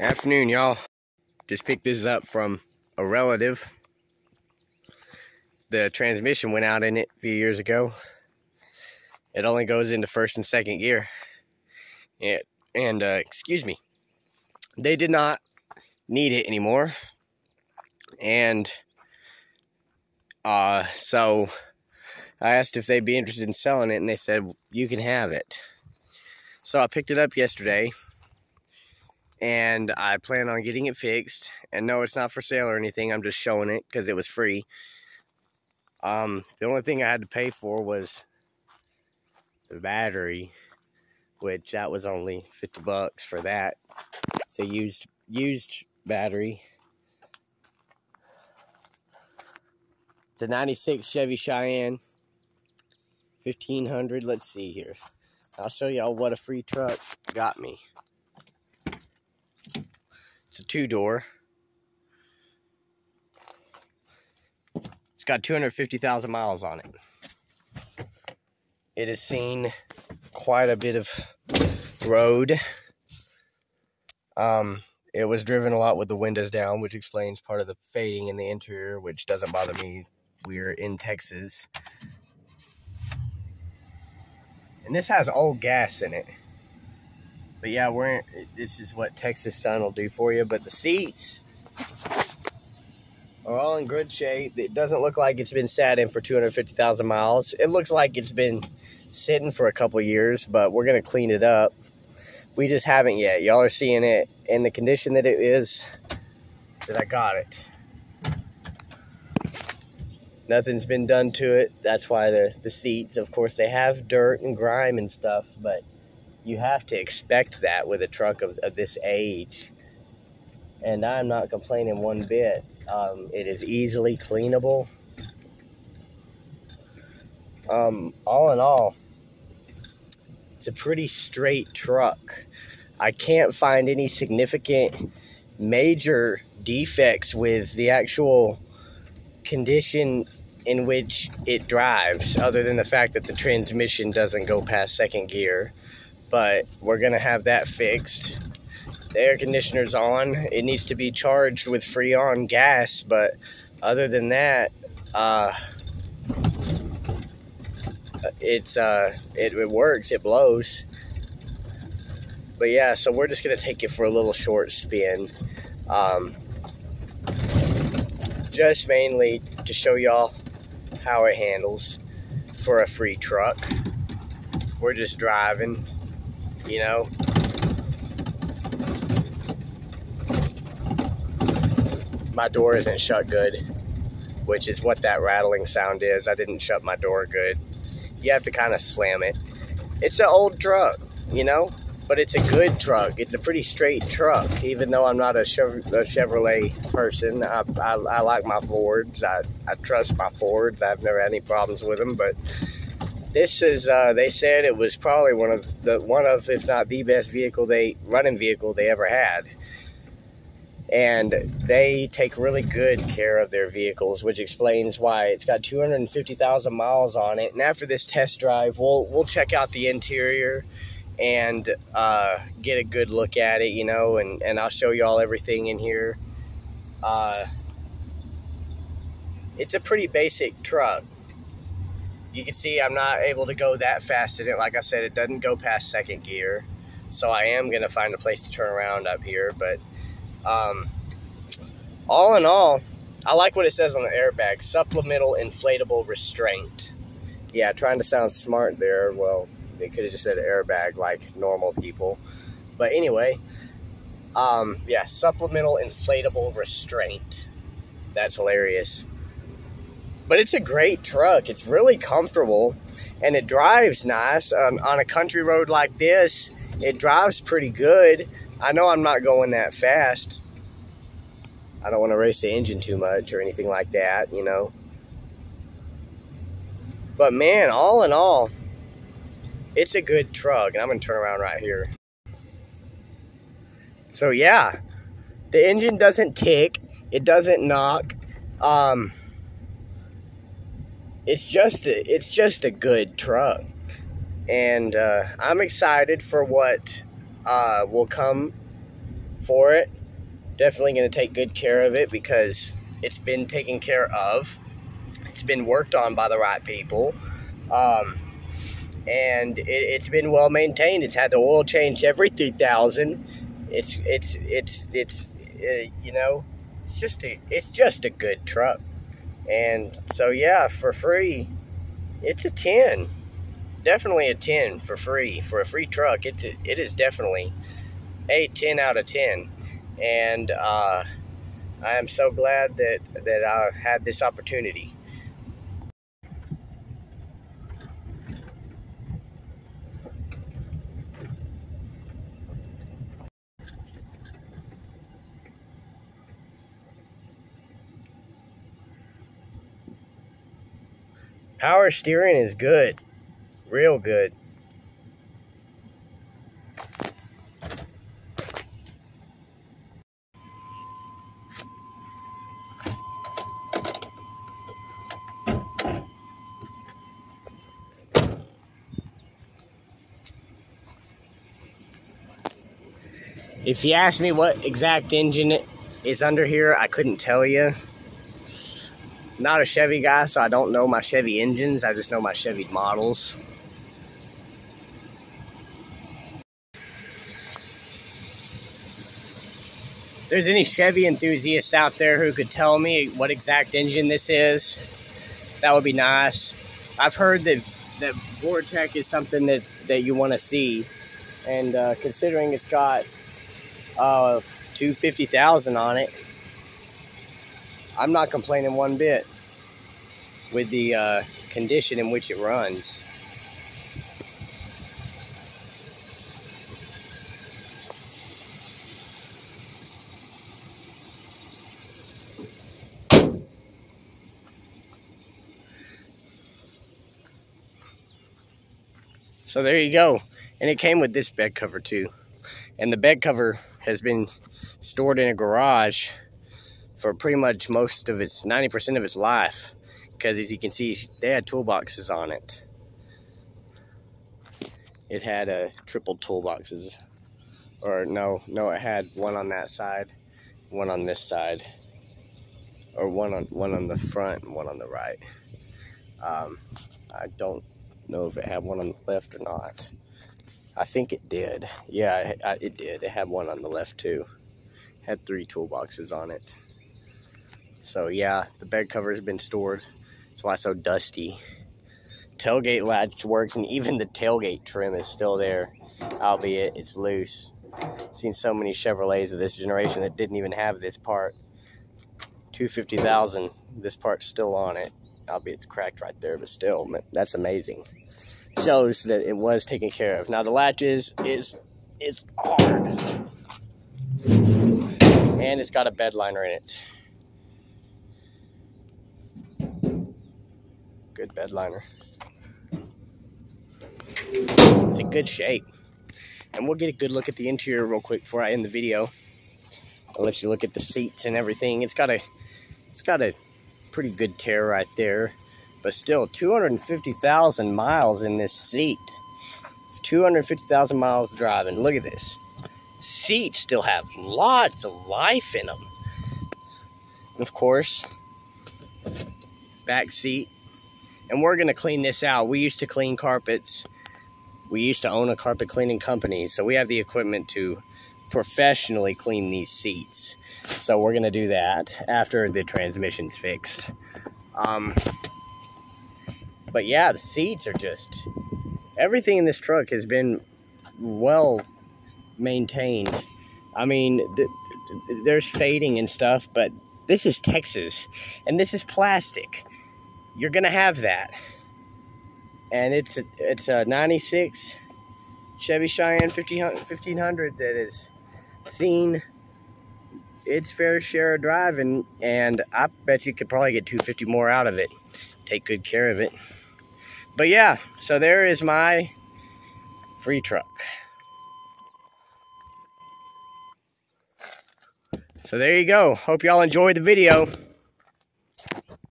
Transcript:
Afternoon, y'all. Just picked this up from a relative. The transmission went out in it a few years ago. It only goes into first and second gear. It, and, uh, excuse me, they did not need it anymore. And uh, so I asked if they'd be interested in selling it, and they said, You can have it. So I picked it up yesterday and I plan on getting it fixed. And no, it's not for sale or anything. I'm just showing it because it was free. Um, the only thing I had to pay for was the battery, which that was only 50 bucks for that. A used used battery. It's a 96 Chevy Cheyenne. 1500. Let's see here. I'll show y'all what a free truck got me. It's a two door. It's got 250,000 miles on it. It has seen quite a bit of road. Um, it was driven a lot with the windows down, which explains part of the fading in the interior, which doesn't bother me. We're in Texas. And this has old gas in it. But yeah, we're this is what Texas sun will do for you. But the seats are all in good shape. It doesn't look like it's been sat in for 250,000 miles. It looks like it's been sitting for a couple years, but we're going to clean it up. We just haven't yet. Y'all are seeing it in the condition that it is that I got it. Nothing's been done to it. That's why the, the seats, of course, they have dirt and grime and stuff, but you have to expect that with a truck of, of this age. And I'm not complaining one bit. Um, it is easily cleanable. Um, all in all, it's a pretty straight truck. I can't find any significant major defects with the actual condition in which it drives, other than the fact that the transmission doesn't go past second gear but we're gonna have that fixed. The air conditioner's on. It needs to be charged with Freon gas, but other than that, uh, it's uh, it, it works. It blows. But yeah, so we're just gonna take it for a little short spin. Um, just mainly to show y'all how it handles for a free truck. We're just driving you know? My door isn't shut good, which is what that rattling sound is. I didn't shut my door good. You have to kind of slam it. It's an old truck, you know? But it's a good truck. It's a pretty straight truck, even though I'm not a, Chevrolet person. I, I, I like my Fords. I, I trust my Fords. I've never had any problems with them, but this is uh, they said it was probably one of the one of if not the best vehicle they running vehicle they ever had. And they take really good care of their vehicles which explains why it's got 250,000 miles on it. And after this test drive we'll we'll check out the interior and uh, get a good look at it you know and and I'll show you all everything in here. Uh, it's a pretty basic truck you can see I'm not able to go that fast in it. Like I said, it doesn't go past second gear. So I am going to find a place to turn around up here. But um, all in all, I like what it says on the airbag. Supplemental inflatable restraint. Yeah, trying to sound smart there. Well, they could have just said airbag like normal people. But anyway, um, yeah, supplemental inflatable restraint. That's hilarious. But it's a great truck. It's really comfortable and it drives nice. Um, on a country road like this, it drives pretty good. I know I'm not going that fast. I don't want to race the engine too much or anything like that, you know. But man, all in all, it's a good truck. And I'm going to turn around right here. So yeah, the engine doesn't tick. It doesn't knock. Um, it's just a, it's just a good truck, and uh, I'm excited for what uh, will come for it. Definitely going to take good care of it because it's been taken care of. It's been worked on by the right people. Um, and it, has been well maintained. It's had the oil changed every 3000 It's, it's, it's, it's, uh, you know, it's just a, it's just a good truck. And so, yeah, for free, it's a 10 definitely a 10 for free for a free truck. It's a, it is definitely a 10 out of 10 and uh, I am so glad that that I had this opportunity power steering is good real good. If you ask me what exact engine is under here, I couldn't tell you. Not a Chevy guy, so I don't know my Chevy engines. I just know my Chevy models. If there's any Chevy enthusiasts out there who could tell me what exact engine this is, that would be nice. I've heard that that Vortec is something that that you want to see, and uh, considering it's got uh, 250,000 on it, I'm not complaining one bit with the uh, condition in which it runs. So there you go. And it came with this bed cover too. And the bed cover has been stored in a garage for pretty much most of its 90% of its life. Because as you can see, they had toolboxes on it. It had a uh, triple toolboxes. Or no, no, it had one on that side, one on this side. Or one on one on the front and one on the right. Um, I don't know if it had one on the left or not. I think it did. Yeah, it did. It had one on the left too. It had three toolboxes on it. So yeah, the bed cover has been stored. That's why it's so dusty. Tailgate latch works, and even the tailgate trim is still there, albeit it's loose. I've seen so many Chevrolets of this generation that didn't even have this part. 250,000, this part's still on it albeit it's cracked right there, but still, that's amazing. Shows that it was taken care of. Now the latch is is is hard, and it's got a bed liner in it. Good bed liner. It's in good shape. And we'll get a good look at the interior real quick before I end the video. I'll let you look at the seats and everything. It's got a it's got a pretty good tear right there. But still, 250,000 miles in this seat. 250,000 miles driving. Look at this. Seats still have lots of life in them. Of course, back seat. And we're going to clean this out. We used to clean carpets. We used to own a carpet cleaning company. So we have the equipment to professionally clean these seats. So we're going to do that after the transmission's fixed. Um, but yeah, the seats are just... Everything in this truck has been well maintained. I mean, th there's fading and stuff, but this is Texas, and this is plastic. You're going to have that. And it's a, it's a 96 Chevy Cheyenne 1500 that has seen its fair share of driving, and I bet you could probably get 250 more out of it. Take good care of it. But yeah, so there is my free truck. So there you go. Hope y'all enjoyed the video.